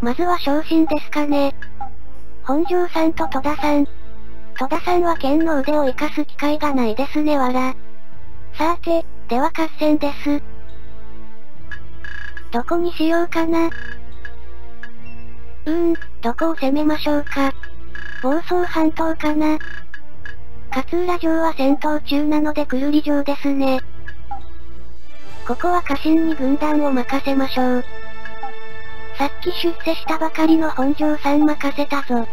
まずは昇進ですかね。本庄さんと戸田さん。戸田さんは剣の腕を活かす機会がないですねわら。さて、では合戦です。どこにしようかな。うーん、どこを攻めましょうか。房総半島かな。勝浦城は戦闘中なのでくるり城ですね。ここは家臣に軍団を任せましょう。さっき出世したばかりの本城さん任せたぞ。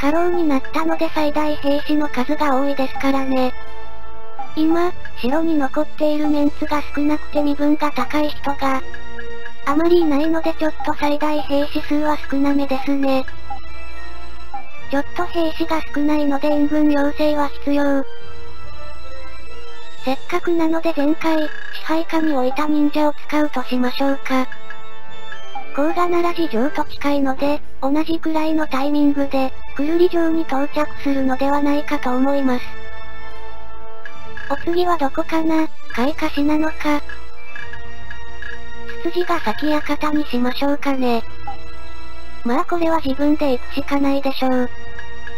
過労になったので最大兵士の数が多いですからね。今、城に残っているメンツが少なくて身分が高い人が、あまりいないのでちょっと最大兵士数は少なめですね。ちょっと兵士が少ないので援軍要請は必要。せっかくなので前回、支配下に置いた忍者を使うとしましょうか。甲賀奈良寺城と近いので、同じくらいのタイミングで、くるり城に到着するのではないかと思います。お次はどこかな？開花しなのか。ツツジが先館にしましょうかね。まあこれは自分で行くしかないでしょう。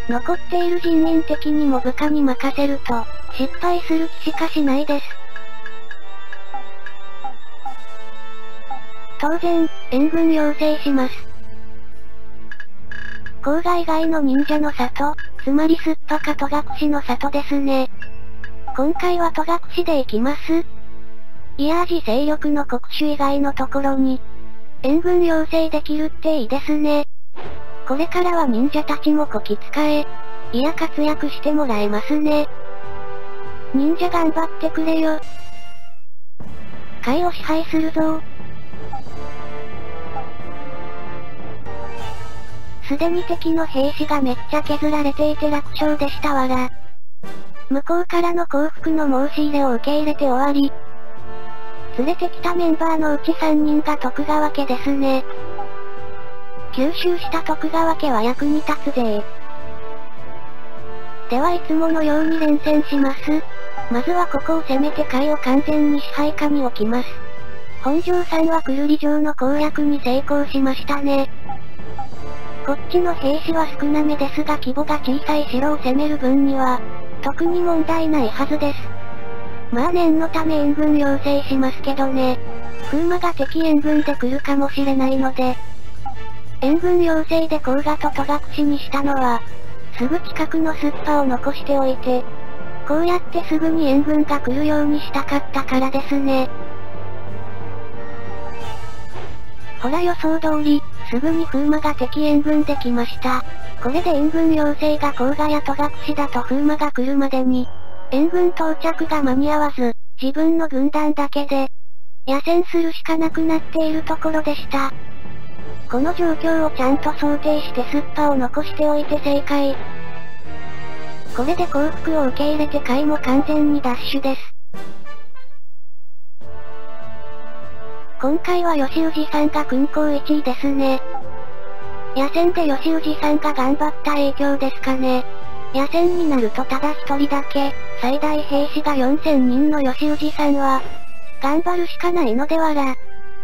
残っている人員的にも部下に任せると、失敗する気しかしないです。当然、援軍要請します。郊外外の忍者の里、つまりすっぱか戸隠の里ですね。今回は戸隠で行きます。いやー勢力の国主以外のところに、援軍要請できるっていいですね。これからは忍者たちもこき使え、いや活躍してもらえますね。忍者頑張ってくれよ。海を支配するぞすでに敵の兵士がめっちゃ削られていて楽勝でしたわら。向こうからの降伏の申し入れを受け入れて終わり。連れてきたメンバーのうち3人が徳川家ですね。吸収した徳川家は役に立つぜではいつものように連戦します。まずはここを攻めて海を完全に支配下に置きます。本庄さんはくるり城の攻略に成功しましたね。こっちの兵士は少なめですが規模が小さい城を攻める分には、特に問題ないはずです。まあ念のため援軍要請しますけどね。風魔が敵援軍で来るかもしれないので。援軍要請で甲賀と戸隠にしたのは、すぐ近くのスッパを残しておいて、こうやってすぐに援軍が来るようにしたかったからですね。ほら予想通り、すぐに風魔が敵援軍できました。これで援軍要請が甲賀や戸隠だと風魔が来るまでに、援軍到着が間に合わず、自分の軍団だけで、野戦するしかなくなっているところでした。この状況をちゃんと想定してスッパを残しておいて正解。これで降伏を受け入れて回も完全にダッシュです。今回は吉氏さんが空港1位ですね。野戦で吉氏さんが頑張った影響ですかね。野戦になるとただ一人だけ、最大兵士が4000人の吉氏さんは、頑張るしかないのではら。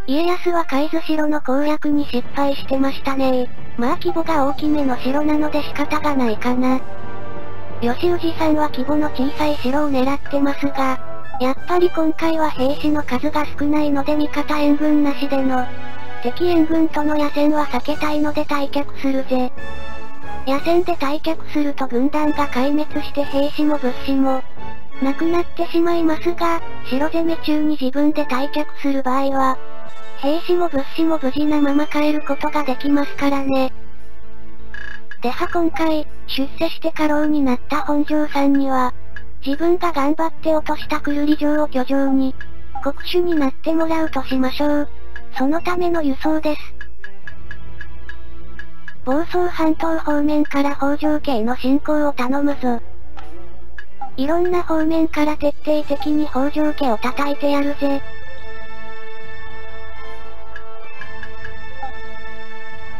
家康は海津城の攻略に失敗してましたねまあ規模が大きめの城なので仕方がないかな。吉氏さんは規模の小さい城を狙ってますが、やっぱり今回は兵士の数が少ないので味方援軍なしでの、敵援軍との野戦は避けたいので退却するぜ。野戦で退却すると軍団が壊滅して兵士も物資も、なくなってしまいますが、城攻め中に自分で退却する場合は、兵士も物資も無事なまま帰ることができますからね。では今回、出世して過労になった本庄さんには、自分が頑張って落としたくるり城を居城に、国主になってもらうとしましょう。そのための輸送です。房総半島方面から北条家への進行を頼むぞ。いろんな方面から徹底的に北条家を叩いてやるぜ。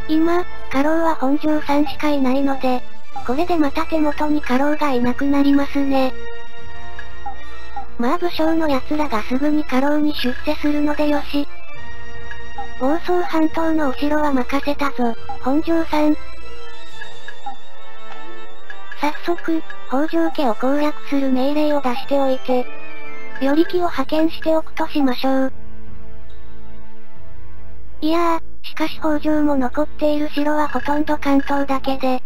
今、家老は本庄さんしかいないので、これでまた手元に家老がいなくなりますね。まあ武将の奴らがすぐに家老に出世するのでよし。房総半島の後ろは任せたぞ、本庄さん。早速、北条家を攻略する命令を出しておいて、より気を派遣しておくとしましょう。いやー、しかし北条も残っている城はほとんど関東だけで、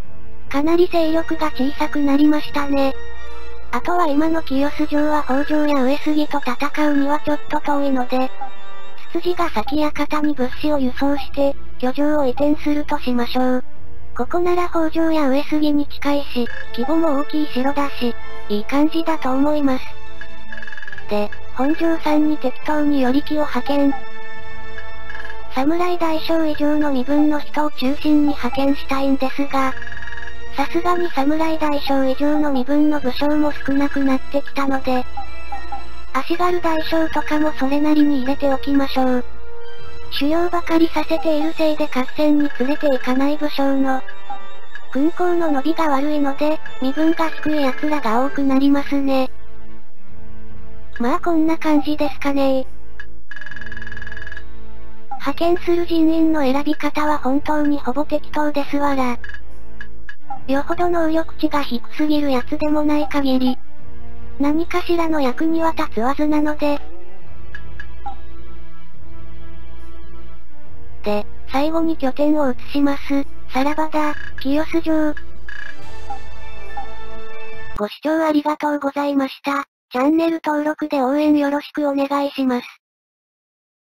かなり勢力が小さくなりましたね。あとは今の清洲城は北条や上杉と戦うにはちょっと遠いので、ツツジが先や方に物資を輸送して、居城を移転するとしましょう。ここなら北条や上杉に近いし、規模も大きい城だし、いい感じだと思います。で、本城さんに適当に寄り気を派遣。侍大将以上の身分の人を中心に派遣したいんですが、さすがに侍大将以上の身分の武将も少なくなってきたので、足軽大将とかもそれなりに入れておきましょう。修行ばかりさせているせいで合戦に連れて行かない武将の、軍港の伸びが悪いので、身分が低い奴らが多くなりますね。まあこんな感じですかね派遣する人員の選び方は本当にほぼ適当ですわら。よほど能力値が低すぎるやつでもない限り、何かしらの役には立つはずなので、で、最後に拠点を移します。さらばだ、清洲城。ご視聴ありがとうございました。チャンネル登録で応援よろしくお願いします。